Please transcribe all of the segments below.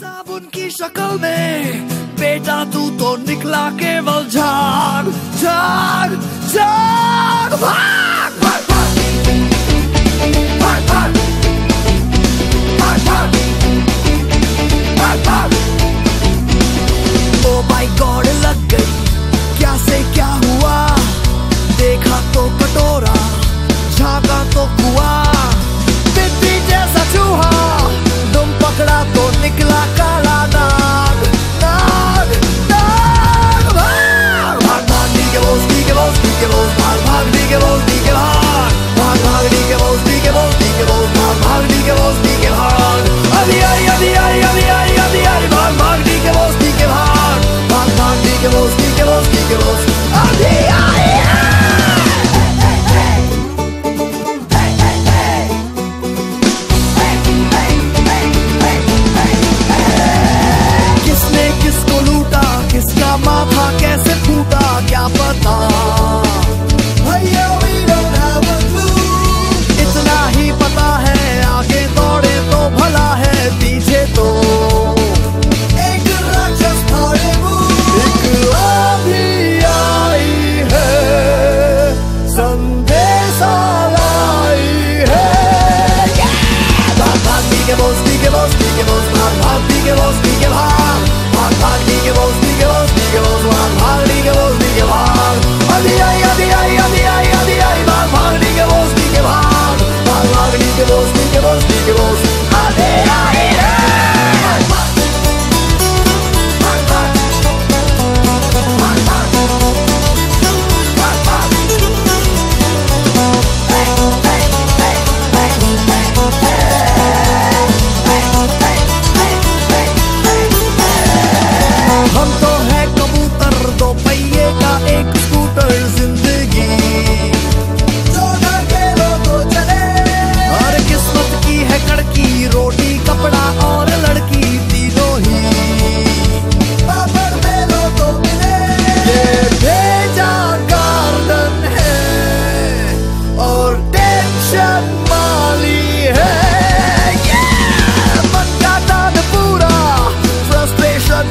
साबुन की शक्ल में बेटा तू तो निकला केवल झाग झाग झाग भाग भाग भाग भाग भाग भाग भाग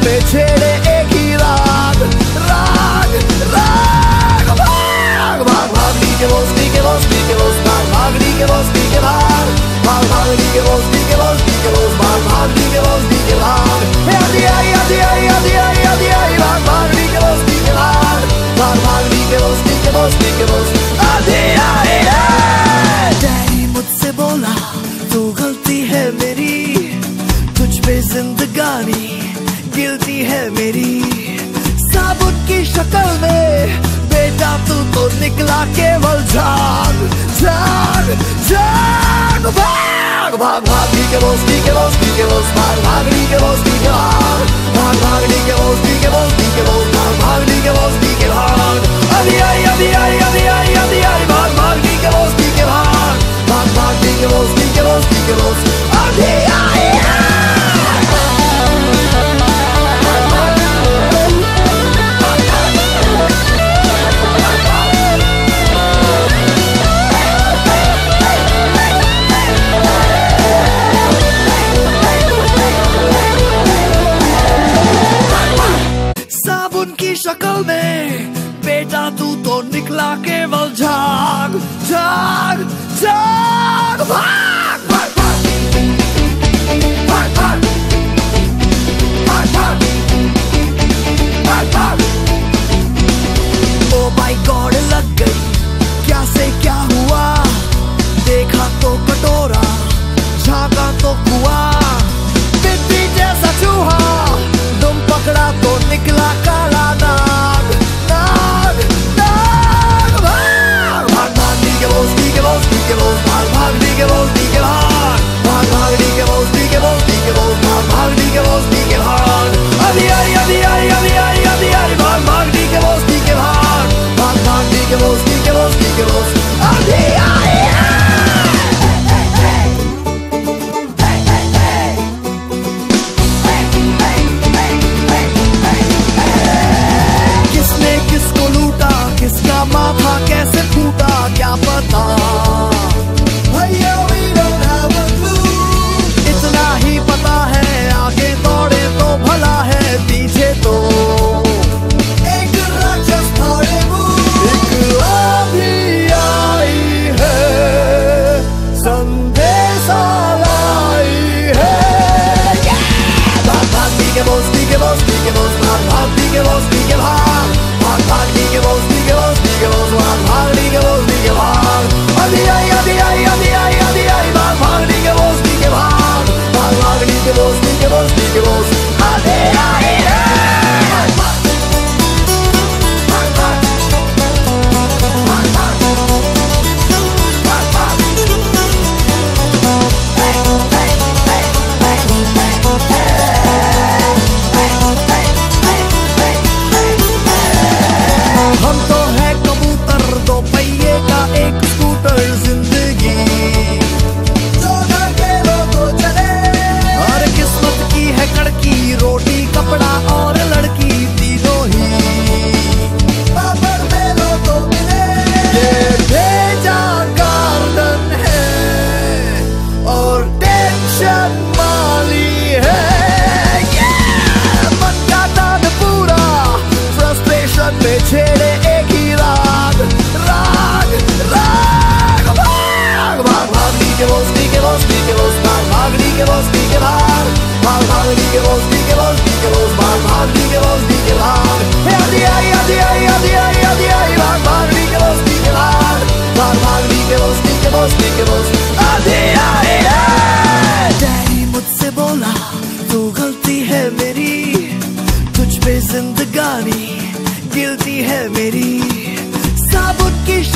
छेड़े एक ही राग राग के बोस के बोस ली के बोस के बोस ली के के बोस के बोस के बोस भाग भाग के बोस के भाग आई यादी आई यादी आई यादी आई भाग के बोस के भाग भाग भाग के बोस के बोस के बोस आधी मुझसे बोला तू गलती है मेरी तुझ पे जिंदगानी गिलती है मेरी। साबुत की शक्ल में, बेटा तू तो निकला केवल जान जान जान। भाग भाग भाग। के भाग के भाग भाग बोस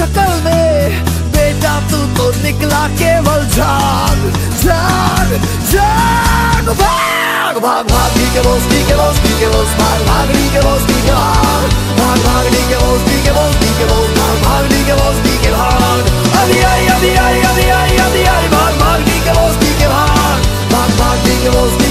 शक्ल में बेटा तू तो निकला केवल झाग झाग झाग भाग भाग भाग के बोस नी के बोस नी के बोस भाग भाग नी के बोस नी के भाग भाग भाग नी के बोस नी के बोस नी के बोस भाग भाग नी के बोस नी के भाग अभी आई अभी आई अभी आई अभी आई भाग भाग नी के बोस नी के भाग भाग भाग नी के बोस